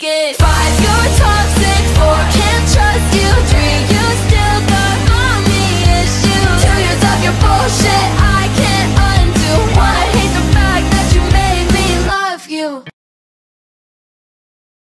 Five, you're toxic. Four, can't trust you. Three, you still got mommy issues. Two, you're tough, you're bullshit. I can't undo. One, I hate the fact that you made me love you.